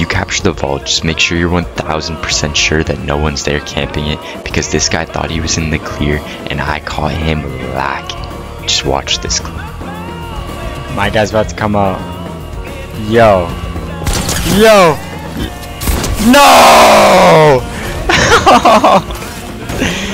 you capture the vault, just make sure you're 1000% sure that no one's there camping it because this guy thought he was in the clear and I caught him lacking. Just watch this clip. My guy's about to come out. Yo. Yo! No!